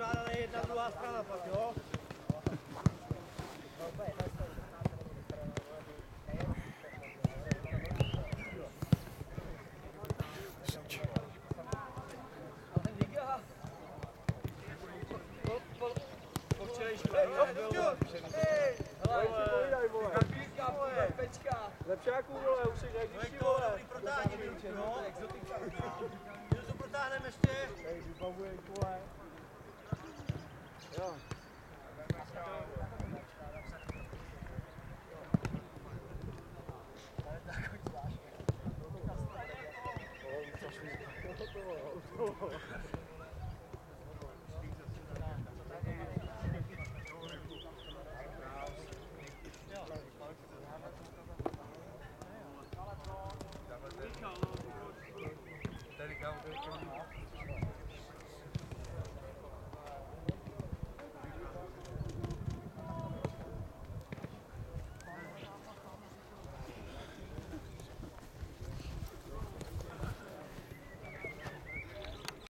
Zrovna pak, jo? Po včerejšku byl Lepšáků, vole, už si nejvyšší, vole. Protáhni mi ruku, no. Když to protáhneme ještě. Oh,